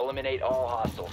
Eliminate all hostiles.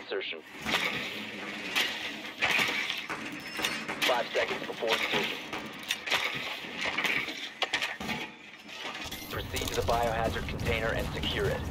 insertion. 5 seconds before insertion. Proceed to the biohazard container and secure it.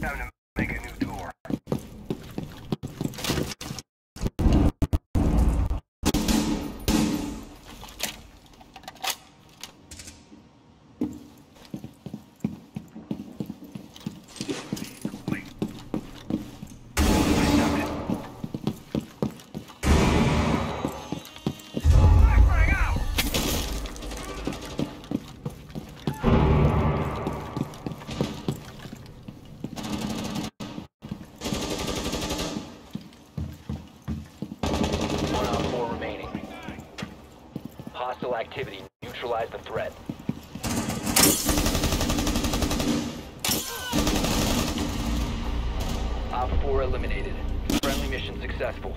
Time to make a new tour. One on four remaining. Hostile activity. Neutralize the threat. Op 4 eliminated. Friendly mission successful.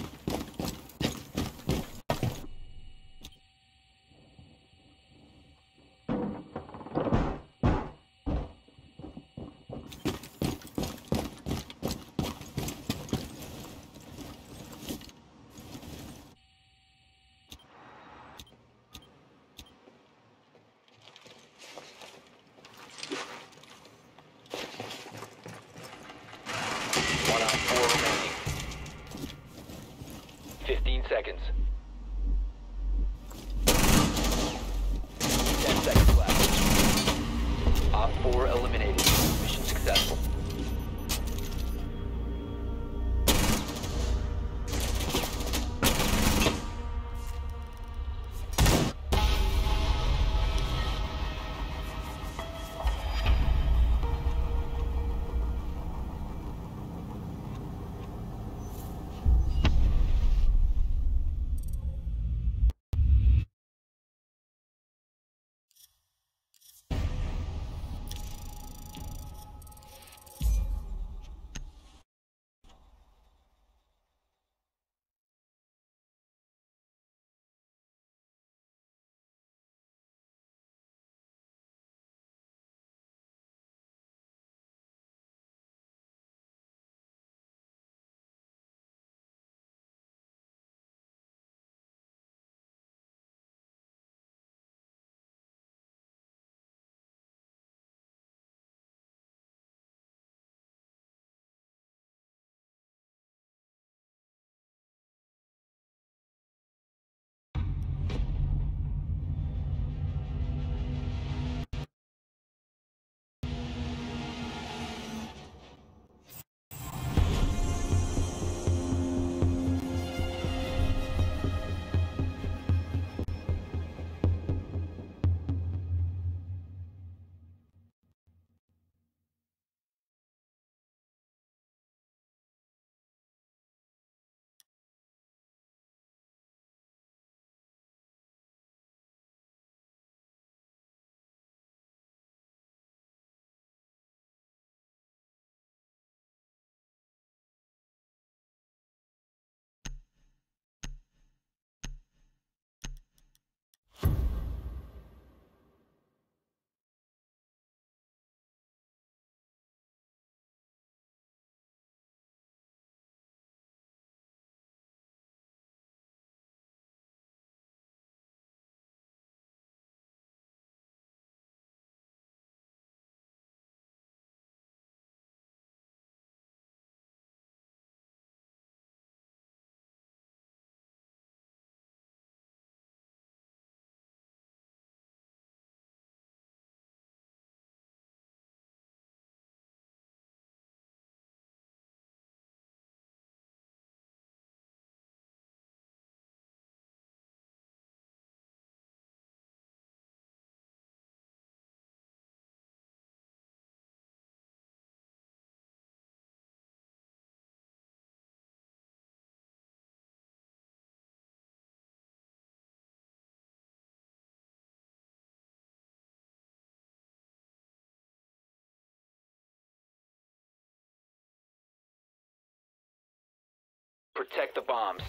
Protect the bombs.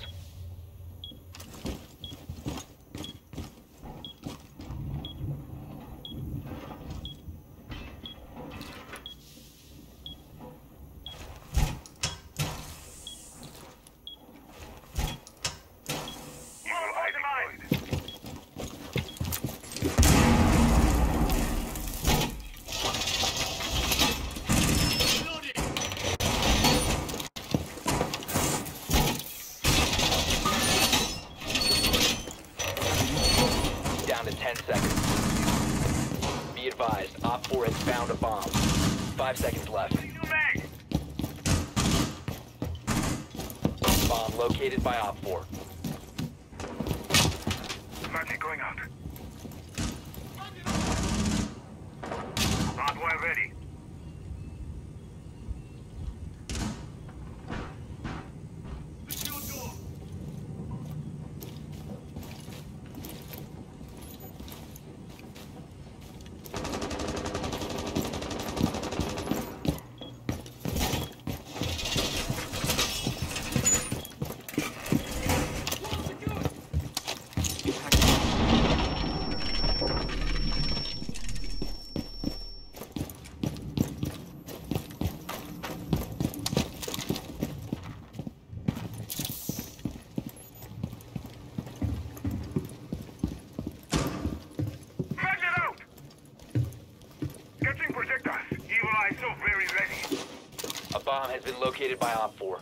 Eagle eye deployed. Down to 10 seconds. Be advised, Op 4 has found a bomb. Five seconds left. Bomb located by Op 4. Has been located by Op 4.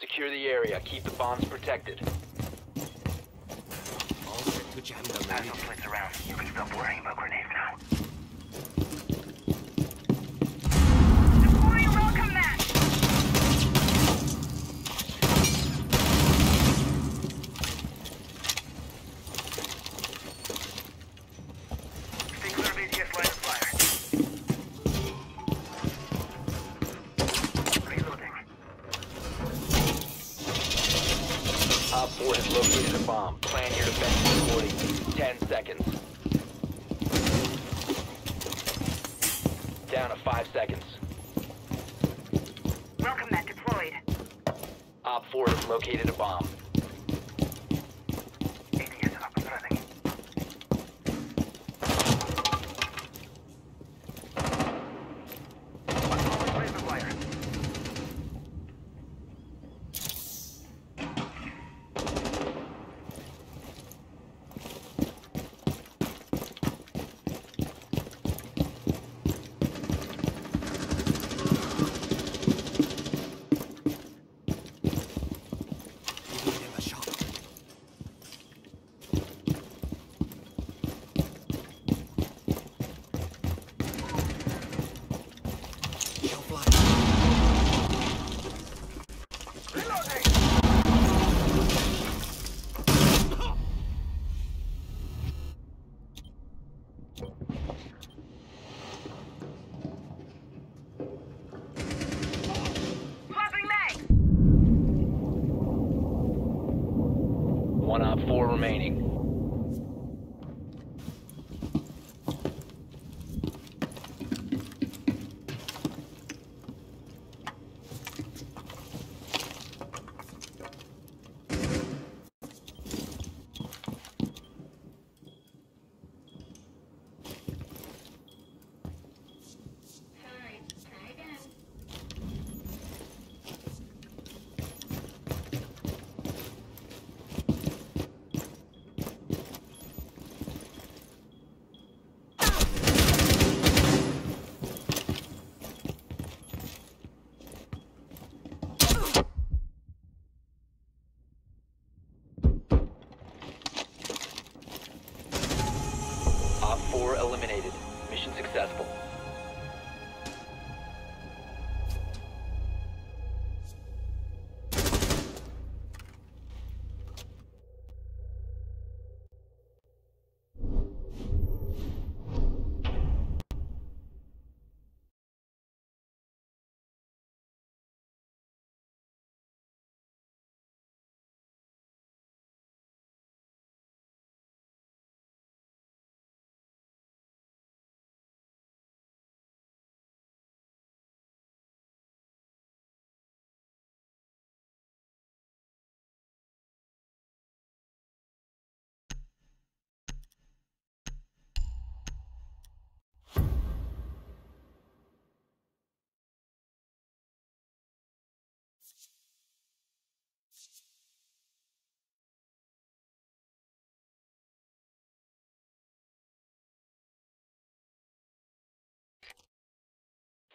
Secure the area. Keep the bombs protected. All set to jam the Pass those plates around. You can stop worrying about grenades now. 5 seconds. Welcome mat deployed. Op 4 has located a bomb.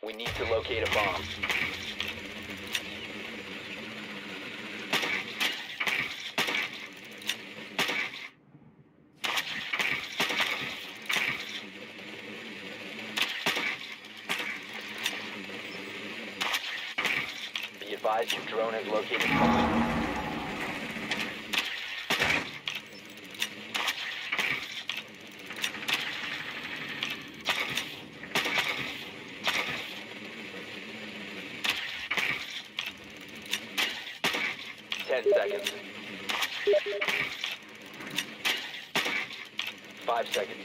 We need to locate a bomb. Be advised your drone has located bomb. Ten seconds. Five seconds.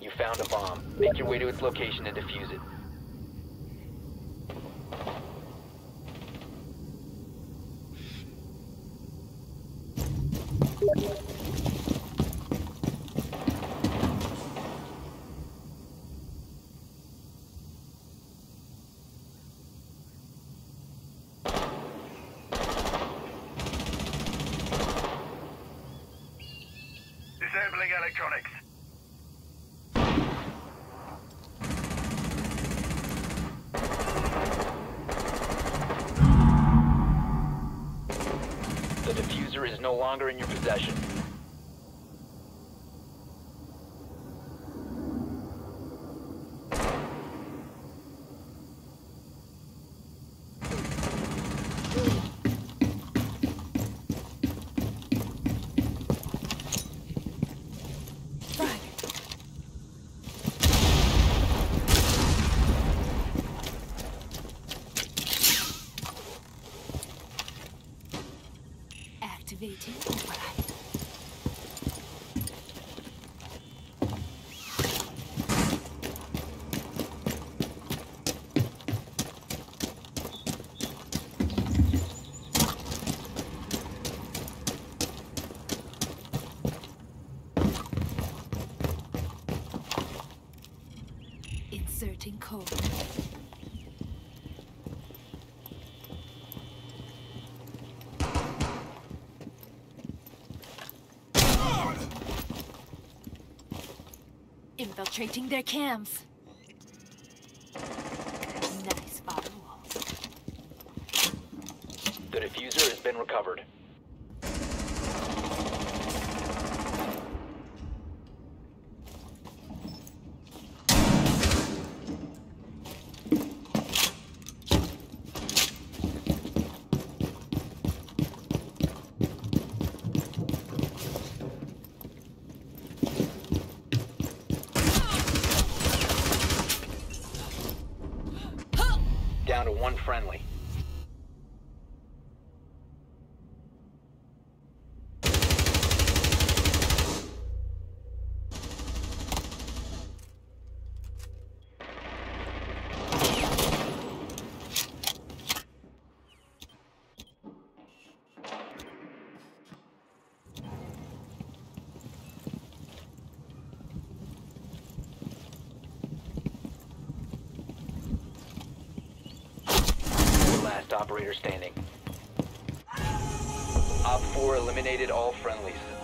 You found a bomb. Make your way to its location and defuse it. Longer in your possession. Infiltrating their cams. Nice firewall. The defuser has been recovered. Down to one friendly. Last operator standing. Op 4 eliminated all friendlies.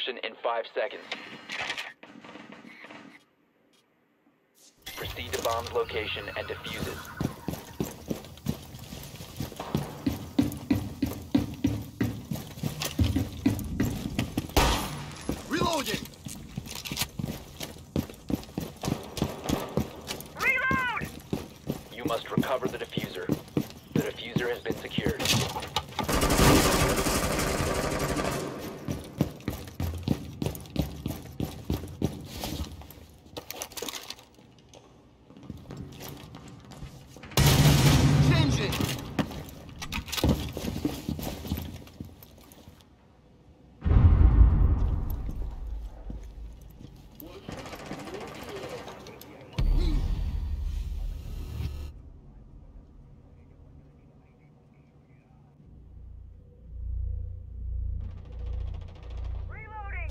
Insertion in five seconds. Proceed to bomb's location and defuse it. Reloading! Reload! You must recover the defuser. The defuser has been secured. Changing! Reloading!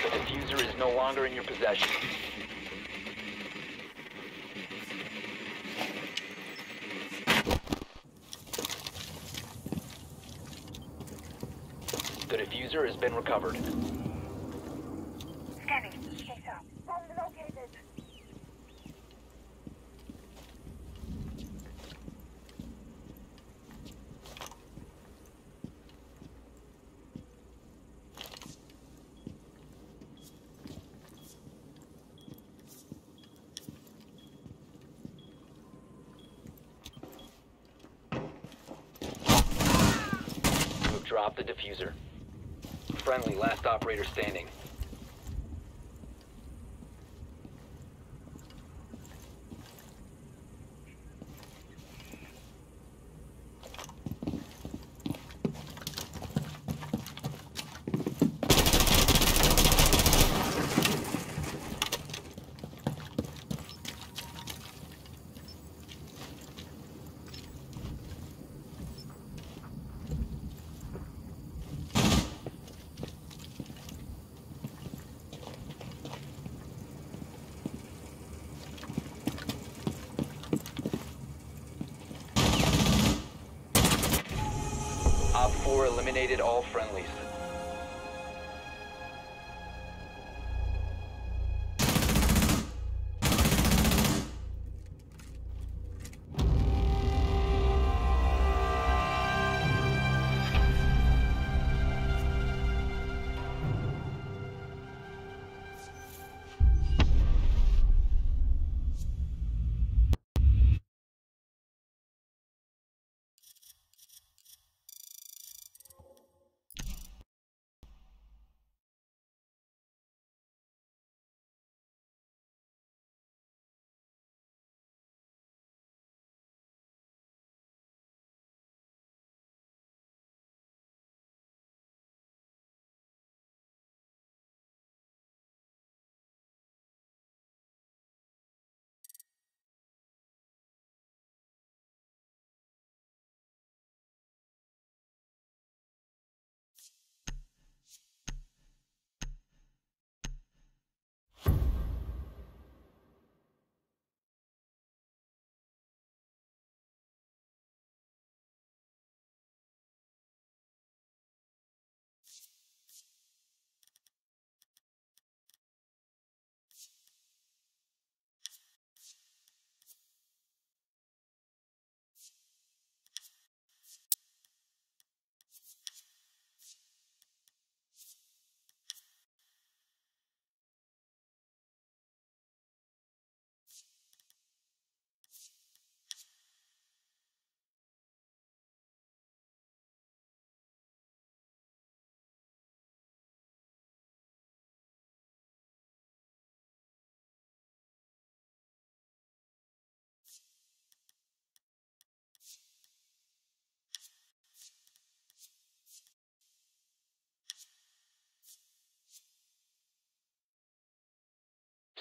The defuser is no longer in your possession. The defuser has been recovered. The defuser. Friendly, last operator standing.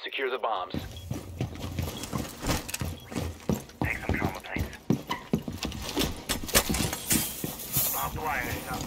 Secure the bombs. Take some trauma plates. Barbed wire is up.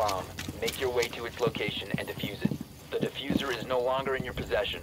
bomb. Make your way to its location and defuse it. The defuser is no longer in your possession.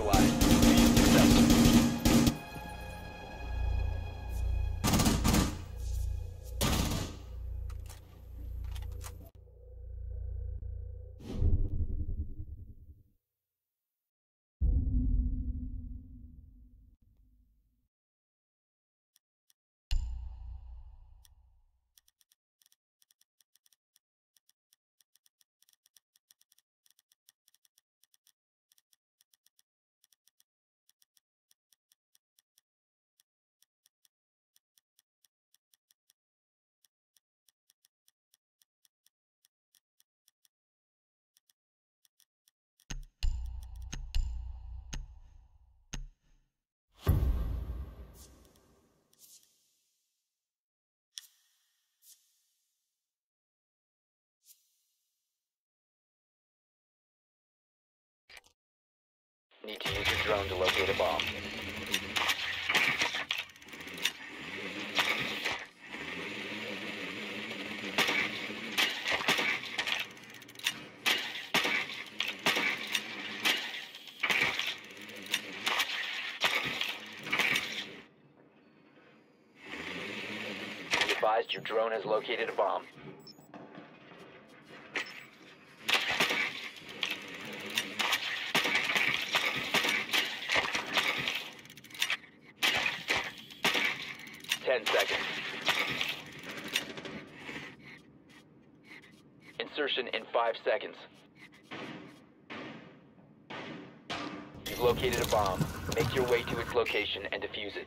Neutralized. Need to use your drone to locate a bomb. Advised your drone has located a bomb. Ten seconds. Insertion in five seconds. You've located a bomb. Make your way to its location and defuse it.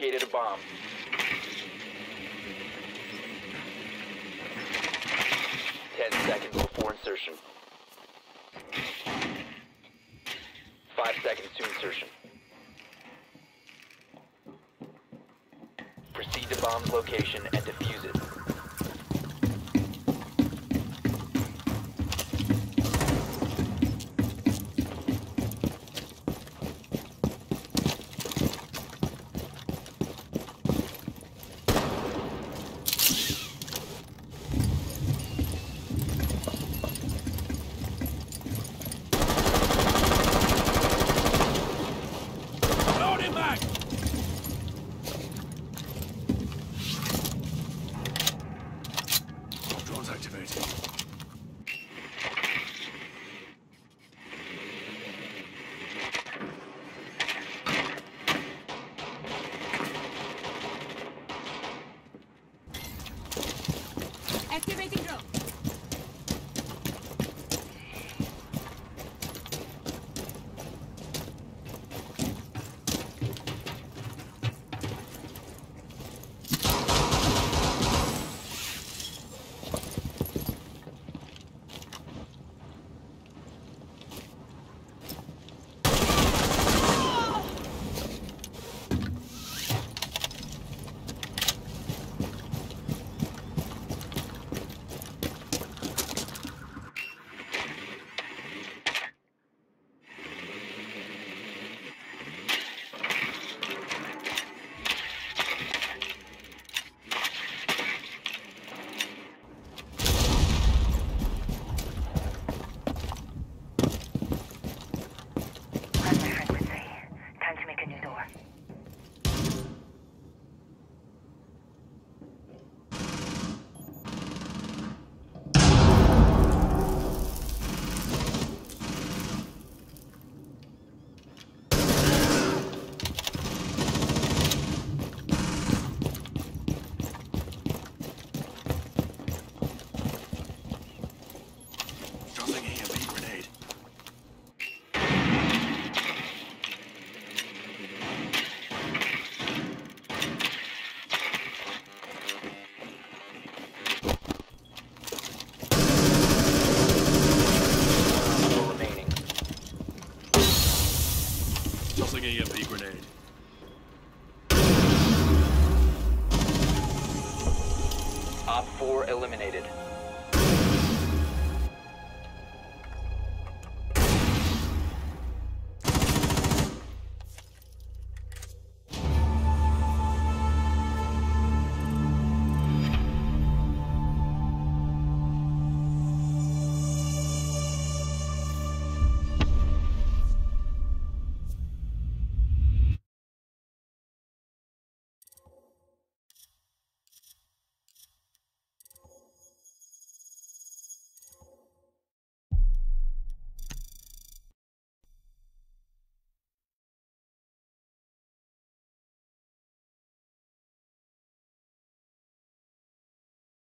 located a bomb. Ten seconds before insertion. Five seconds to insertion. Proceed to bomb's location and defuse it.